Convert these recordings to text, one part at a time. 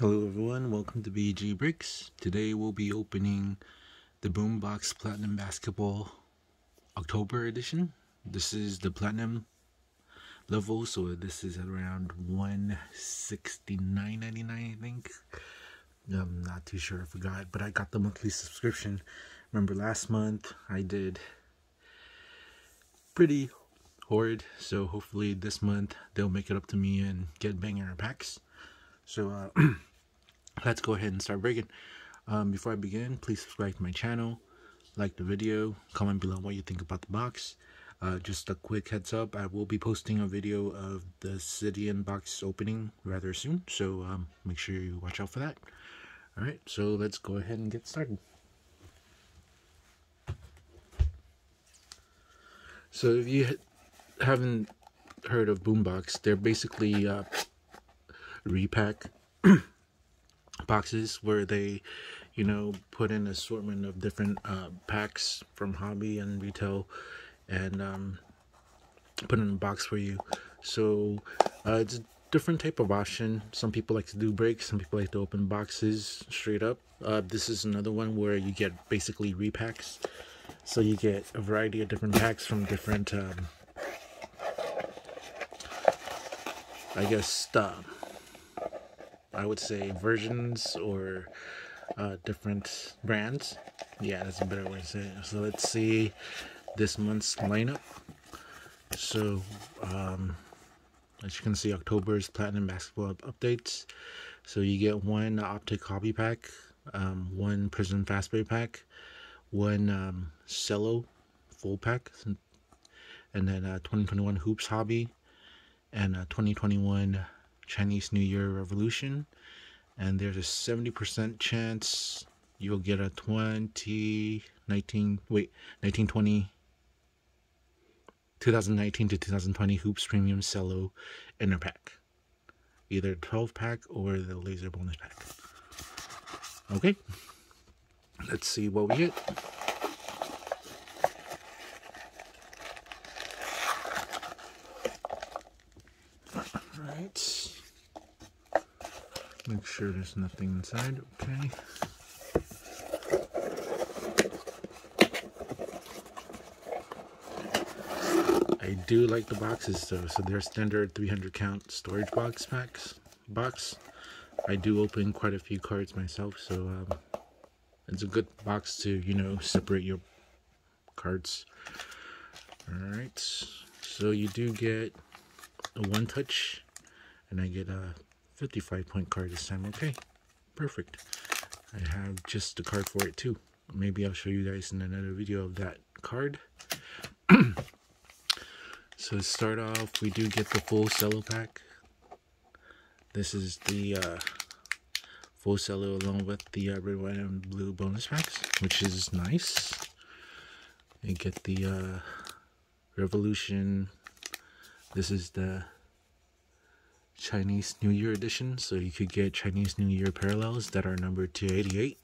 Hello everyone, welcome to BG Breaks. Today we'll be opening the Boombox Platinum Basketball October edition. This is the Platinum level, so this is around 169.99 I think. I'm not too sure, I forgot, but I got the monthly subscription. Remember last month I did pretty horrid, so hopefully this month they'll make it up to me and get banger packs. So uh, let's go ahead and start breaking. Um, before I begin, please subscribe to my channel, like the video, comment below what you think about the box. Uh, just a quick heads up, I will be posting a video of the Zidian box opening rather soon, so um, make sure you watch out for that. Alright, so let's go ahead and get started. So if you haven't heard of Boombox, they're basically uh, repack boxes where they, you know, put in assortment of different uh, packs from hobby and retail and um, put in a box for you. So uh, it's a different type of option. Some people like to do breaks, some people like to open boxes straight up. Uh, this is another one where you get basically repacks. So you get a variety of different packs from different, um, I guess, uh, I would say versions or uh, different brands. Yeah, that's a better way to say it. So let's see this month's lineup. So, um, as you can see, October's Platinum Basketball updates. So you get one Optic Hobby Pack, um, one Prizm Fastbreak Pack, one um, Cello Full Pack, and then uh, 2021 Hoops Hobby, and uh, 2021 Chinese New Year Revolution. And there's a 70% chance you'll get a 2019, wait, 1920, 2019 to 2020 Hoops Premium Cello Inner Pack. Either 12 pack or the laser bonus pack. Okay, let's see what we get. Alright. Make sure there's nothing inside, okay. I do like the boxes though, so they're standard 300 count storage box packs box. I do open quite a few cards myself, so um, it's a good box to, you know, separate your cards. Alright, so you do get a one touch, and I get a 55 point card this time. Okay, perfect. I have just the card for it too. Maybe I'll show you guys in another video of that card. so to start off, we do get the full cello pack. This is the uh, full cello along with the uh, red, white, and blue bonus packs, which is nice. You get the uh, Revolution. This is the Chinese New Year edition, so you could get Chinese New Year parallels that are numbered 288.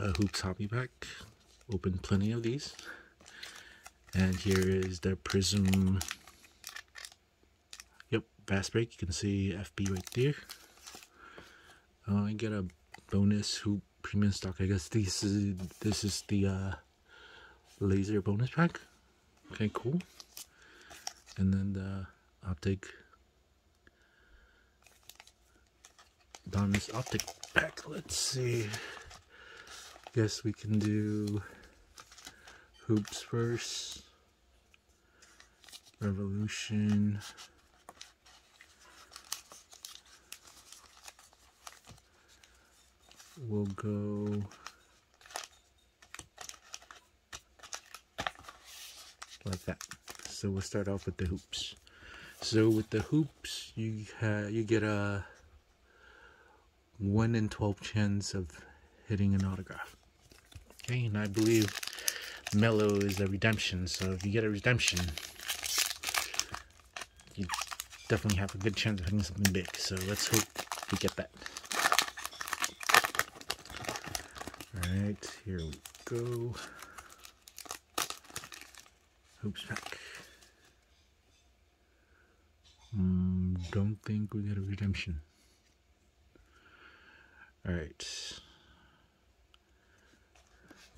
A Hoops Hobby Pack. Open plenty of these. And here is the Prizm. Yep, Fast Break. You can see FB right there. Uh, I get a bonus Hoop Premium Stock. I guess this is this is the uh, laser bonus pack. Okay, cool. And then the optic Don's optic pack. Let's see. Guess we can do hoops first. Revolution. We'll go like that. So we'll start off with the hoops. So with the hoops, you you get a 1 in 12 chance of hitting an autograph. Okay, and I believe Melo is a redemption, so if you get a redemption, you definitely have a good chance of hitting something big. So let's hope we get that. Alright, here we go. Hoops pack. Mm, don't think we get a redemption. All right.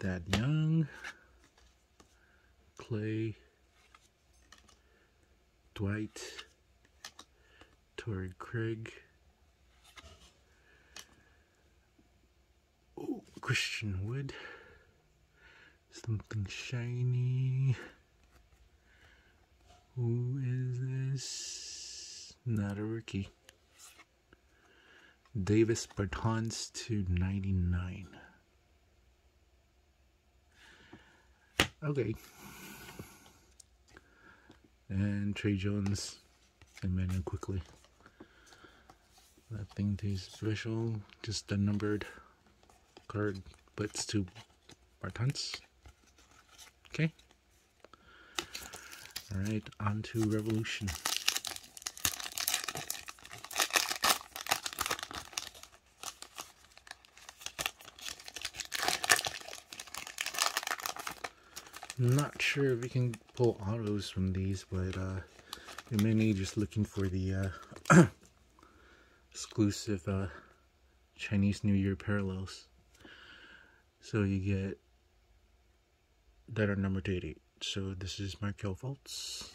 Thad Young, Klay, Dwight, Torrey Craig, oh, Christian Wood, something shiny. Who is this? Not a rookie. Davis Bertans to 99. Okay. And Tre Jones and Manuel Quickley. Nothing too special, just a numbered card, but it's to Bertans. Okay. Alright, on to Revolution. Not sure if we can pull autos from these, but uh, may need just looking for the uh, exclusive uh, Chinese New Year parallels. So you get that are numbered to 88. So this is Markelle Fultz,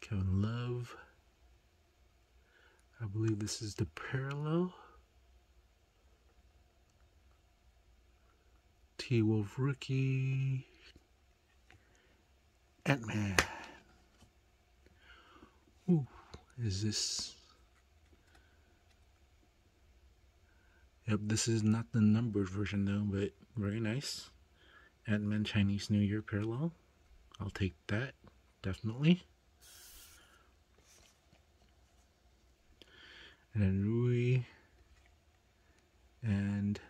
Kevin Love. I believe this is the parallel. Wolf rookie. Ant Man. Ooh, is this? Yep, this is not the numbered version though, but very nice. Ant Man Chinese New Year parallel. I'll take that, definitely. And then Rui and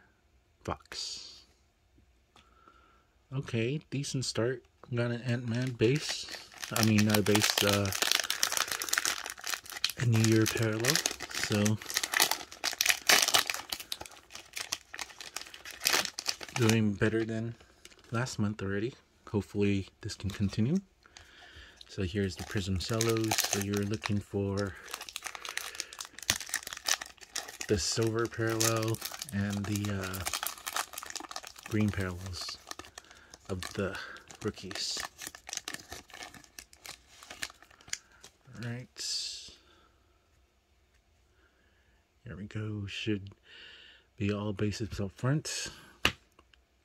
Fox. Okay, decent start. Got an Ant-Man base. I mean, not a base, uh, a New Year parallel. So, doing better than last month already. Hopefully, this can continue. So here's the Prizm Cellos. So you're looking for the silver parallel and the uh, green parallels of the rookies. Alright. Here we go. Should be all bases up front.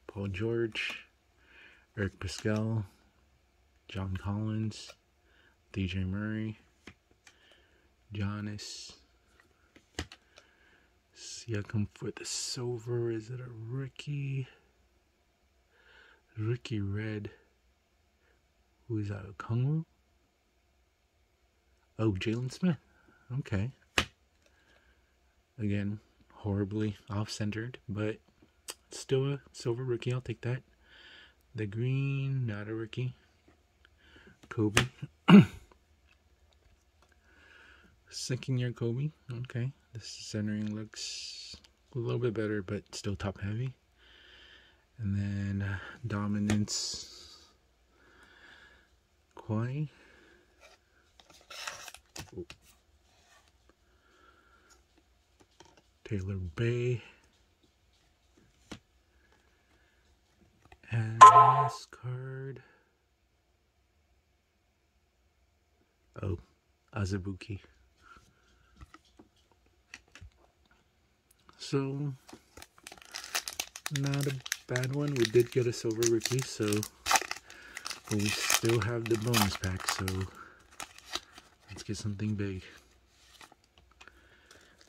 Paul George, Eric Paschall, John Collins, DJ Murray, Giannis. Come for the silver. Is it a rookie? Ricky Red. Who is that? Kungwu? Oh, Jalen Smith. Okay. Again, horribly off-centered, but still a silver rookie. I'll take that. The green, not a rookie. Kobe. Second year Kobe. Okay. This centering looks a little bit better, but still top heavy and then uh, dominance Kawhi. Tyler Bey. And last card. Oh, Azubuike So, not a bad one. We did get a silver rookie, so but we still have the bonus pack, so let's get something big.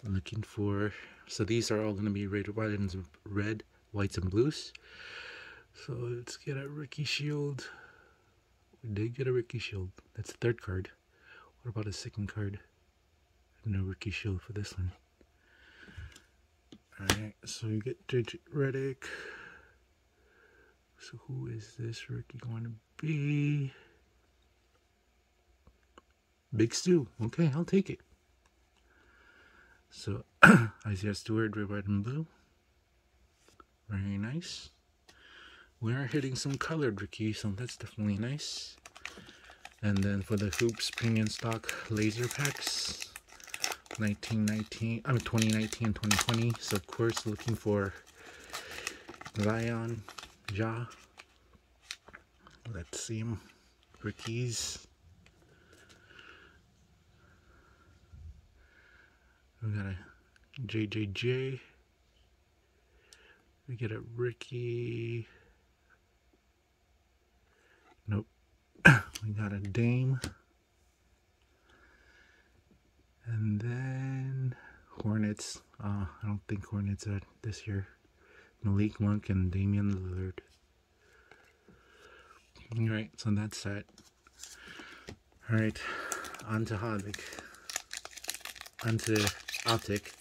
Looking for so these are all gonna be red, white, and red, whites, and blues. So let's get a rookie shield. We did get a rookie shield. That's the third card. What about a second card? No rookie shield for this one. Alright, so you get JJ Redick. So who is this rookie going to be? Big Stu. Okay, I'll take it. So Isaiah Stewart, red, white, and blue. Very nice. We are hitting some colored rookies, so that's definitely nice. And then for the Hoops Premium Stock Laser Packs, 1919, I mean 2019 and 2020. So of course looking for Zion, Ja. Let's see him. Ricky's. We got a JJJ. We get a Ricky. Nope. we got a Dame. And then Hornets. Uh, I don't think Hornets are this year. Malik Monk and Damian Lillard. Alright, so that's that. Alright, on to Havoc. On to Optic.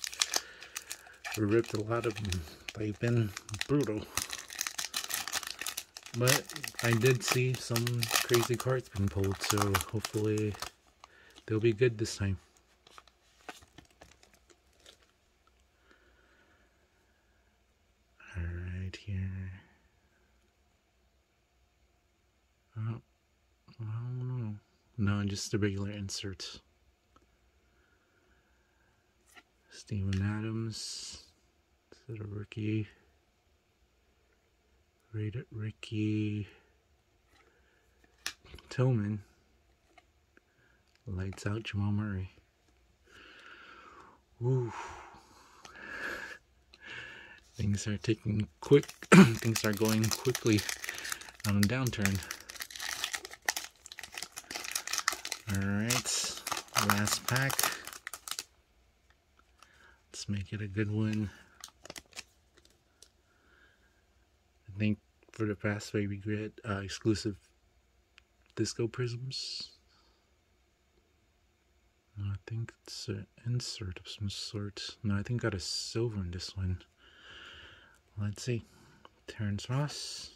We ripped a lot of them. They've been brutal. But I did see some crazy cards being pulled, so hopefully they'll be good this time. Alright, here. Oh, I don't know. No, just the regular insert. Steven Adams. Is it a rookie? Rated Ricky Tillman. Lights out Jamal Murray. Woo. Things are taking quick things are going quickly on a downturn. Alright. Last pack. Let's make it a good one. I think for the past way we uh, exclusive disco prisms. I think it's an insert of some sort. No, I think got a silver in this one. Let's see. Terrence Ross.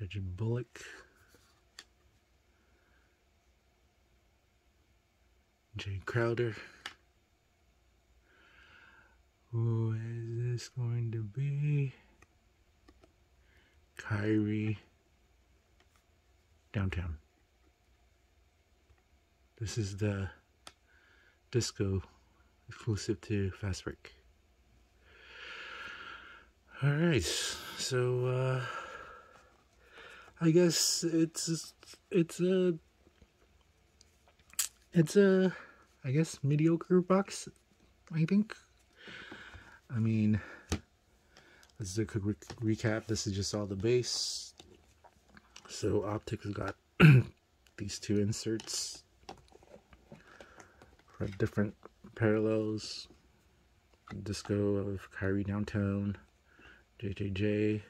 Reggie Bullock. Jay Crowder. Who is this going to be? Kyrie downtown. This is the disco exclusive to Fast Break. Alright, so uh I guess it's it's a it's a I guess mediocre box, I think. I mean this is a quick re recap. This is just all the base. So Optic has got these two inserts for different parallels. Disco of Kyrie Downtown, JJJ,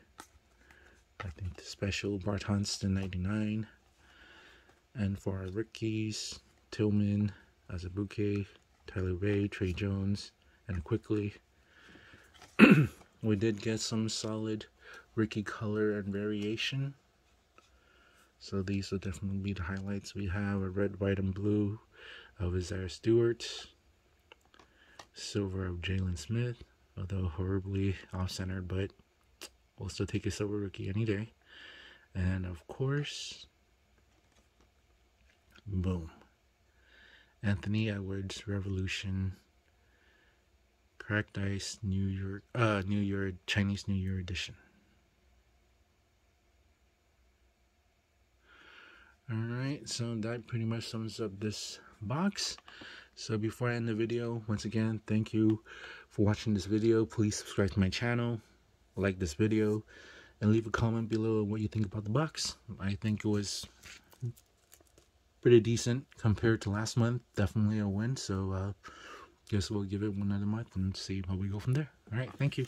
I think the special Bart Hunston 99, and for our rookies, Tillman, Azubuike, Tyler Bey, Tre Jones, and Quickley. We did get some solid Ricky color and variation. So these will definitely be the highlights. We have a red, white, and blue of Isaiah Stewart. Silver of Jalen Smith, although horribly off-centered, but we'll still take a silver rookie any day. And of course, boom. Anthony Edwards, Revolution Cracked Ice New Year uh New Year Chinese New Year edition. Alright, so that pretty much sums up this box. So before I end the video, once again, thank you for watching this video. Please subscribe to my channel, like this video, and leave a comment below what you think about the box. I think it was pretty decent compared to last month. Definitely a win. So uh, guess we'll give it one another month and see how we go from there. All right, thank you.